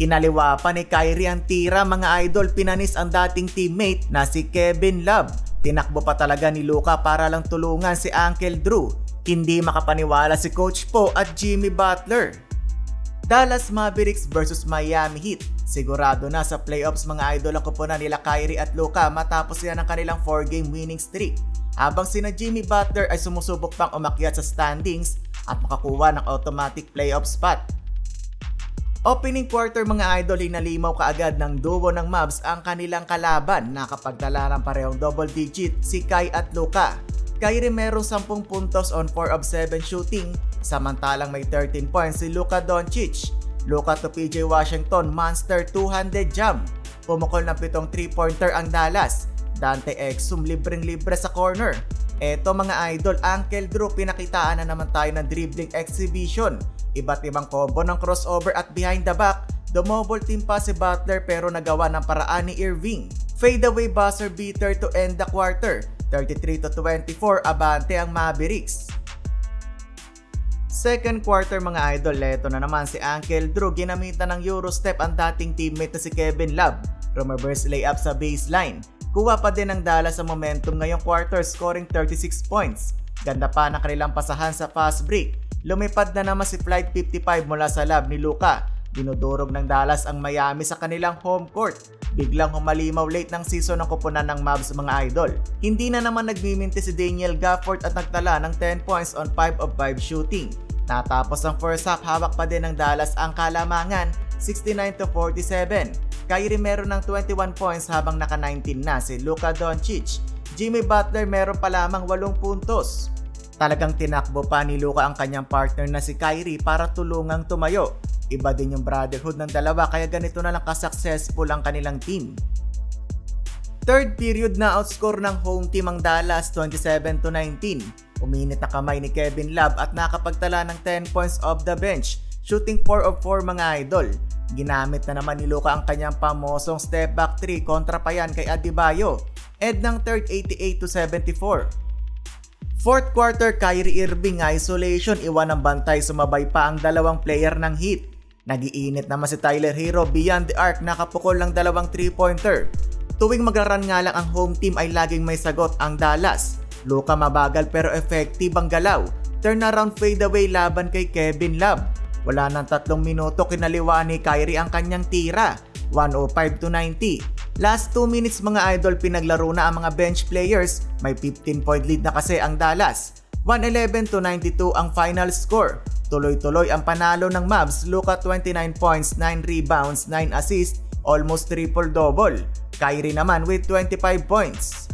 Kinaliwa pa ni Kyrie ang tira mga idol pinanis ang dating teammate na si Kevin Love. Tinakbo pa talaga ni Luka para lang tulungan si Uncle Drew. Hindi makapaniwala si Coach Po at Jimmy Butler. Dallas Mavericks versus Miami Heat. Sigurado na sa playoffs mga idol ang kupunan nila Kyrie at Luka matapos sila ng kanilang 4-game winning streak. Habang sina Jimmy Butler ay sumusubok pang umakyat sa standings at makakuha ng automatic playoff spot. Opening quarter mga idol inalimaw kaagad ng duo ng Mavs ang kanilang kalaban na kapagdala ng parehong double digit si Kai at Luka. Kyrie merong 10 puntos on 4 of 7 shooting samantalang may 13 points si Luka Doncic. Luka to PJ Washington monster 200 jump. Pumukol ng pitong 3-pointer ang Dallas. Dante Exum libreng-libre sa corner. Eto mga idol, Uncle Drew pinakitaan na naman tayo ng dribbling exhibition Iba't ibang combo ng crossover at behind the back, dumobble team pa si Butler pero nagawa ng paraan ni Irving. Fadeaway buzzer beater to end the quarter, 33 to 24 abante ang Mavericks. Second quarter mga idol, leto na naman si Uncle Drew ginamitan ng Eurostep ang dating teammate na si Kevin Love. Reverse layup sa baseline. Kuha pa din ng Dallas sa momentum ngayong quarter scoring 36 points. Ganda pa ng kanilang pasahan sa fast break Lumipad na naman si Flight 55 mula sa lab ni Luka. Dinudurog ng Dallas ang Miami sa kanilang home court. Biglang humalimaw late ng season ng kupunan ng Mavs mga idol. Hindi na naman nagmiminti si Daniel Gafford at nagtala ng 10 points on 5 of 5 shooting. Natapos ang first half, hawak pa din ng Dallas ang kalamangan 69 to 47. Kyrie meron ng 21 points habang naka 19 na si Luka Doncic. Jimmy Butler meron pa lamang 8 puntos. Talagang tinakbo pa ni Luka ang kanyang partner na si Kyrie para tulungang tumayo. Iba din yung brotherhood ng dalawa kaya ganito na lang ka-successful ang kanilang team. Third period na outscore ng home team ang Dallas 27 to 19. Uminit na kamay ni Kevin Love at nakapagtala ng 10 points off the bench, shooting 4 of 4 mga idol. Ginamit na naman ni Luka ang kanyang pamosong step back 3 kontra pa yan kay Adebayo. Ed ng third 88 to 74. Fourth quarter, Kyrie Irving isolation, iwan ng bantay, sumabay pa ang dalawang player ng Heat. Nagiinit naman si Tyler Hero beyond the arc, nakapukol ng dalawang 3-pointer. Tuwing magraran nga lang ang home team ay laging may sagot ang Dallas. Luka mabagal pero effective ang galaw. Turnaround fadeaway laban kay Kevin Love. Wala nang tatlong minuto kinaliwa ni Kyrie ang kanyang tira. 105 to 90. Last 2 minutes mga idol pinaglaro na ang mga bench players, may 15 point lead na kasi ang Dallas. 111 to 92 ang final score. Tuloy-tuloy ang panalo ng Mavs, Luka 29 points, 9 rebounds, 9 assists, almost triple-double. Kyrie naman with 25 points.